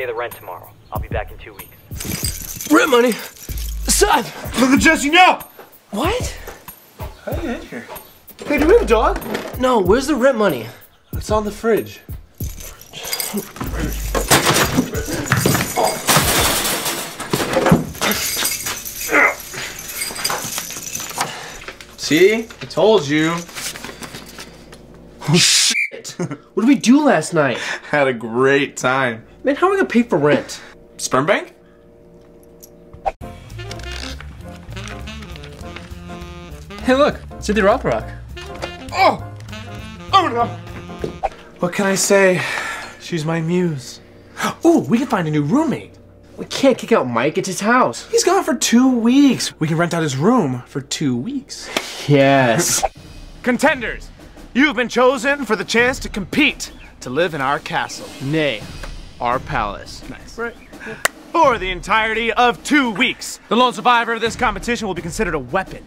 pay the rent tomorrow. I'll be back in two weeks. Rent money. Seth. Look at Jesse now! What? How you in here? Hey, do we have a dog? No, where's the rent money? It's on the fridge. See? I told you. Oh, What did we do last night? Had a great time. Man, how are we gonna pay for rent? Sperm bank? Hey, look, Cynthia Rothrock. Oh! Oh no! What can I say? She's my muse. Oh, we can find a new roommate. We can't kick out Mike. It's his house. He's gone for two weeks. We can rent out his room for two weeks. Yes. Contenders, you've been chosen for the chance to compete to live in our castle. Nay, our palace. Nice. Right. For the entirety of two weeks, the lone survivor of this competition will be considered a weapon,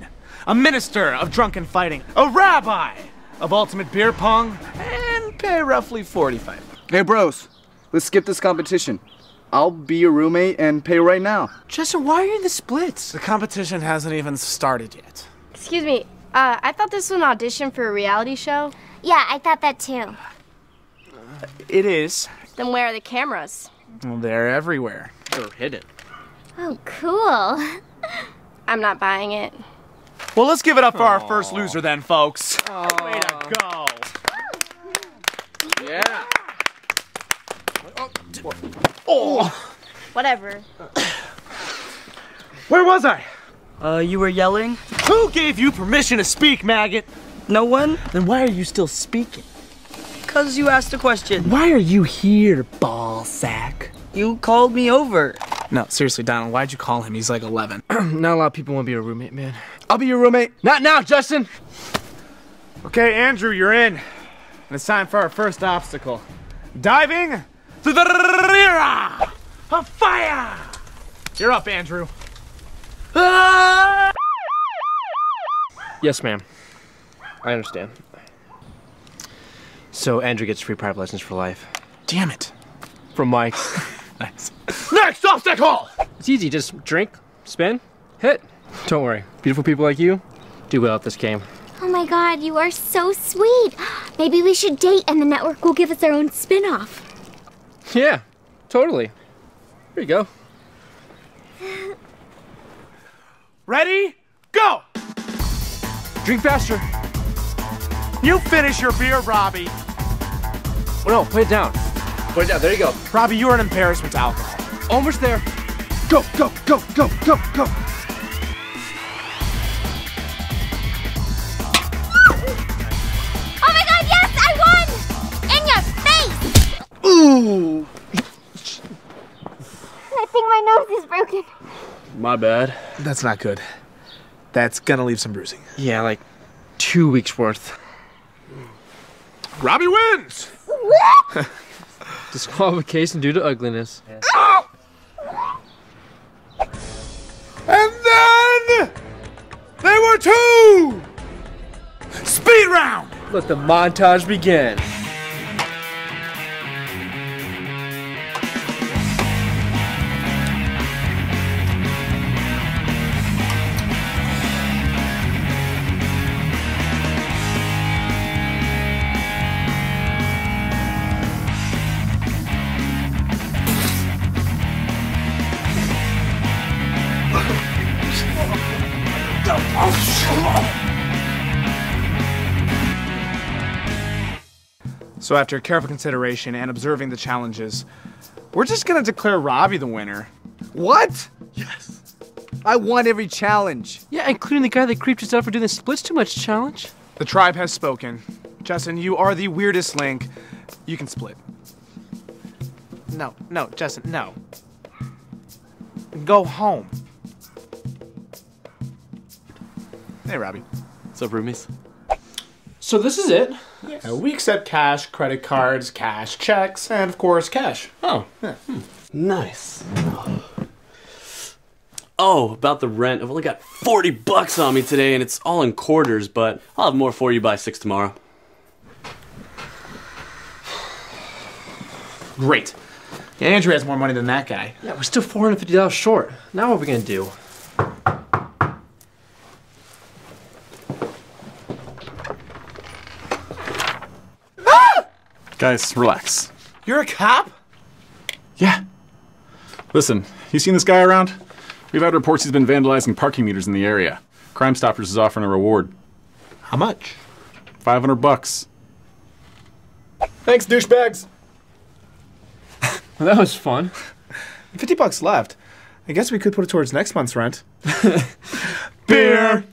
a minister of drunken fighting, a rabbi of ultimate beer pong, and pay roughly 45. Hey, bros, let's skip this competition. I'll be your roommate and pay right now. Justin, why are you in the splits? The competition hasn't even started yet. Excuse me. Uh, I thought this was an audition for a reality show. Yeah, I thought that too. It is. Then where are the cameras? Well, they're everywhere. They're hidden. Oh, cool. I'm not buying it. Well, let's give it up for our first loser then, folks. Way to go. Yeah. Oh. Whatever. Where was I? Uh, you were yelling? Who gave you permission to speak, maggot? No one? Then why are you still speaking? Cause you asked a question. Why are you here, ball sack? You called me over. No, seriously, Donald, why'd you call him? He's like 11. Not a lot of people want to be a roommate, man. I'll be your roommate. Not now, Justin. okay, Andrew, you're in. And it's time for our first obstacle. Diving to the rear of fire! You're up, Andrew. Ah! Yes, ma'am. I understand. So Andrew gets free private lessons for life Damn it. from Mike. Nice. Next obstacle! it's easy. Just drink, spin, hit. Don't worry. Beautiful people like you do well at this game. Oh my god, you are so sweet. Maybe we should date and the network will give us our own spin off. Yeah, totally. Here you go. Ready? Go! Drink faster. You finish your beer, Robbie. Oh, no, put it down. Put it down. There you go. Robbie, you are an embarrassment to alcohol. Almost there. Go, go, go, go, go, go. Oh my god, yes, I won! In your face! Ooh. I think my nose is broken. My bad. That's not good. That's gonna leave some bruising. Yeah, like two weeks worth. Robbie wins! Disqualification due to ugliness. And then there were two! Speed round! Let the montage begin. So after careful consideration and observing the challenges, we're just gonna declare Robbie the winner. What? Yes. I won every challenge. Yeah, including the guy that creeped us out for doing the splits too much challenge. The tribe has spoken. Justin, you are the weirdest link. You can split. No, no, Justin, no. Go home. Hey, Robbie. What's up, roomies? So this is it. Uh, we accept cash, credit cards, cash checks, and of course, cash. Oh, nice. Oh, about the rent. I've only got 40 bucks on me today and it's all in quarters, but I'll have more for you by 6 tomorrow. Great. Yeah, Andrew has more money than that guy. Yeah, we're still $450 short. Now what are we gonna do? Guys, relax. You're a cop? Yeah. Listen, you seen this guy around? We've had reports he's been vandalizing parking meters in the area. Crime Stoppers is offering a reward. How much? 500 bucks. Thanks, douchebags. Well, that was fun. 50 bucks left. I guess we could put it towards next month's rent. Beer!